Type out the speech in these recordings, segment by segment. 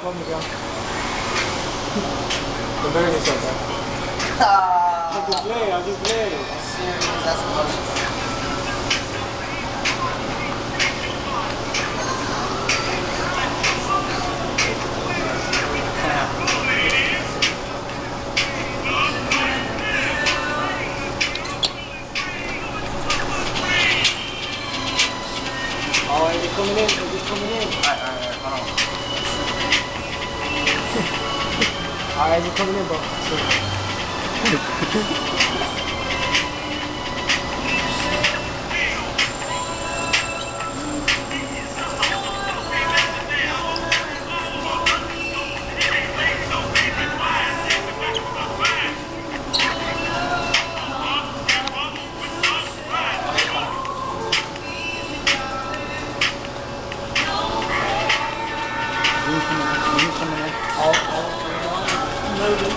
Vamos The bird is. Ah, I can play, I can play. serious, that's coming in, they're just coming in. Alright, alright, alright, hold on. Alright, they're coming in, bro. Oh, oh, maybe.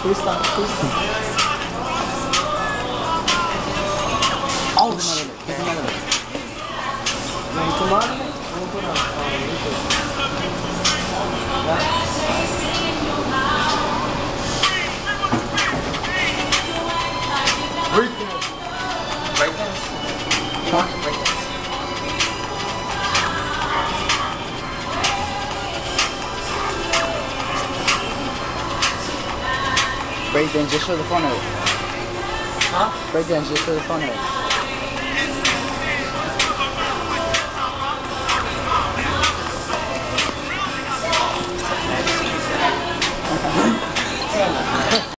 Freestyle, freestyle. Oh, shit. On. Breakdance just for the fun of it. Huh? Breakdance just for the fun of it.